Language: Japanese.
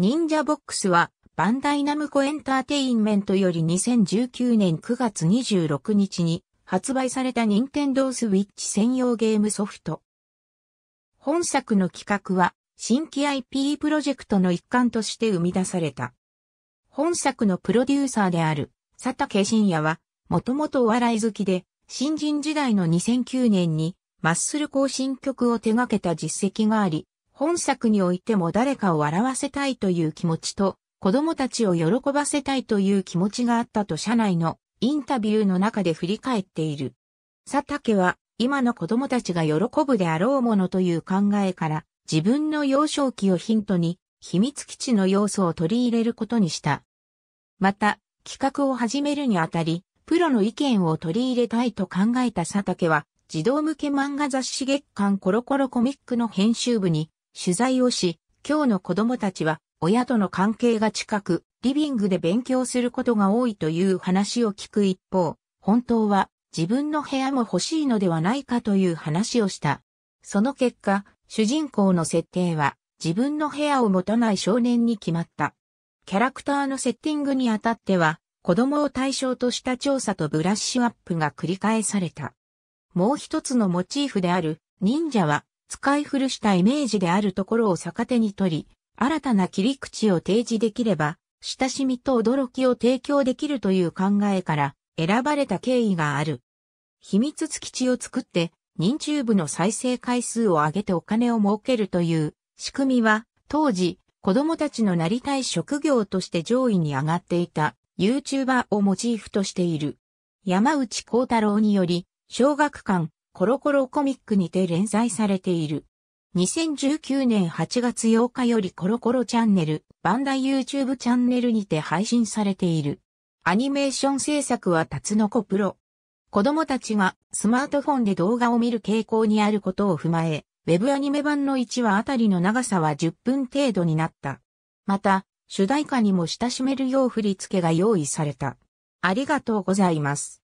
忍者ボックスはバンダイナムコエンターテインメントより2019年9月26日に発売された任天堂スウィッチ専用ゲームソフト。本作の企画は新規 IP プロジェクトの一環として生み出された。本作のプロデューサーである佐竹真也はもともとお笑い好きで新人時代の2009年にマッスル行進曲を手掛けた実績があり、本作においても誰かを笑わせたいという気持ちと子供たちを喜ばせたいという気持ちがあったと社内のインタビューの中で振り返っている。佐竹は今の子供たちが喜ぶであろうものという考えから自分の幼少期をヒントに秘密基地の要素を取り入れることにした。また企画を始めるにあたりプロの意見を取り入れたいと考えた佐竹は児童向け漫画雑誌月刊コロコロコミックの編集部に取材をし、今日の子供たちは親との関係が近く、リビングで勉強することが多いという話を聞く一方、本当は自分の部屋も欲しいのではないかという話をした。その結果、主人公の設定は自分の部屋を持たない少年に決まった。キャラクターのセッティングにあたっては、子供を対象とした調査とブラッシュアップが繰り返された。もう一つのモチーフである忍者は使い古したイメージであるところを逆手に取り、新たな切り口を提示できれば、親しみと驚きを提供できるという考えから選ばれた経緯がある。秘密基地を作って、認知部の再生回数を上げてお金を儲けるという仕組みは、当時、子供たちのなりたい職業として上位に上がっていた YouTuber をモチーフとしている。山内幸太郎により、小学館コロコロコミックにて連載されている。2019年8月8日よりコロコロチャンネル、バンダイ YouTube チャンネルにて配信されている。アニメーション制作はタツノコプロ。子供たちがスマートフォンで動画を見る傾向にあることを踏まえ、ウェブアニメ版の1話あたりの長さは10分程度になった。また、主題歌にも親しめるよう振り付けが用意された。ありがとうございます。